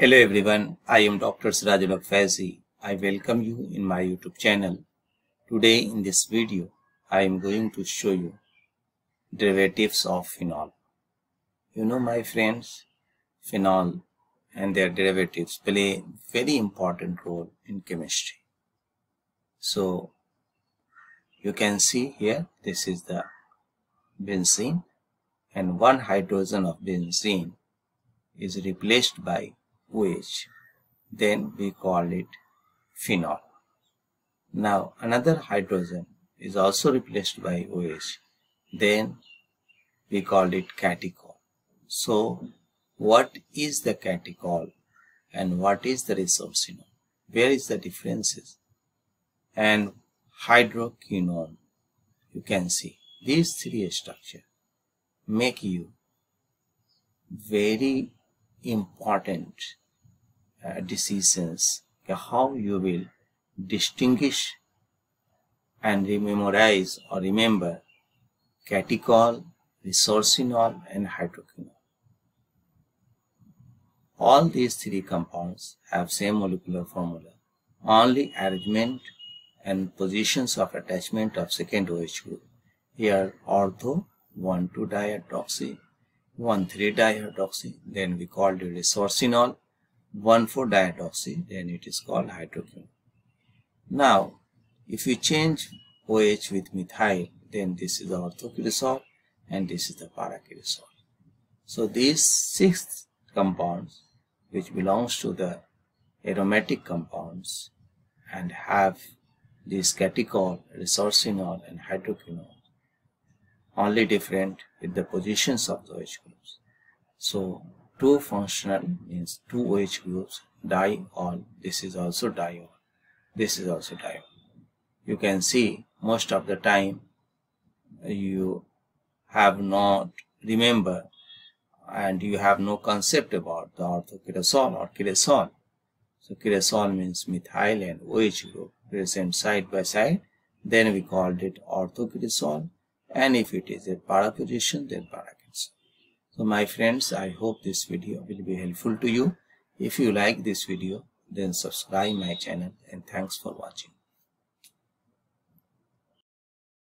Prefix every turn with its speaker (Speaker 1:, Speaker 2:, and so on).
Speaker 1: Hello everyone, I am Dr. Sirajul Faizi. I welcome you in my YouTube channel. Today in this video, I am going to show you derivatives of phenol. You know my friends, phenol and their derivatives play very important role in chemistry. So you can see here, this is the benzene and one hydrogen of benzene is replaced by OH. Then we call it phenol. Now another hydrogen is also replaced by OH. Then we call it catechol. So what is the catechol and what is the resorcinol? Where is the differences? And hydroquinone, you can see these three structure make you very important uh, decisions how you will distinguish and memorize or remember catechol, resorcinol and hydroquinone. All these three compounds have same molecular formula. Only arrangement and positions of attachment of second OH group. Here ortho 1,2 dihydroxy 1,3 dihydroxy then we called it resorcinol 1,4 dihydroxy then it is called hydroquinone. Now if you change OH with methyl then this is the orthocresol and this is the paracresol. So these six compounds which belongs to the aromatic compounds and have this catechol, resorcinol and hydroquinone only different with the positions of the OH groups. So two functional means two OH groups diol this is also diol this is also diol you can see most of the time you have not remember and you have no concept about the orthocresol or cresol so cresol means methyl and OH group present side by side. Then we called it orthocresol and if it is a para position then paracresol so my friends i hope this video will be helpful to you. If you like this video then subscribe my channel and thanks for watching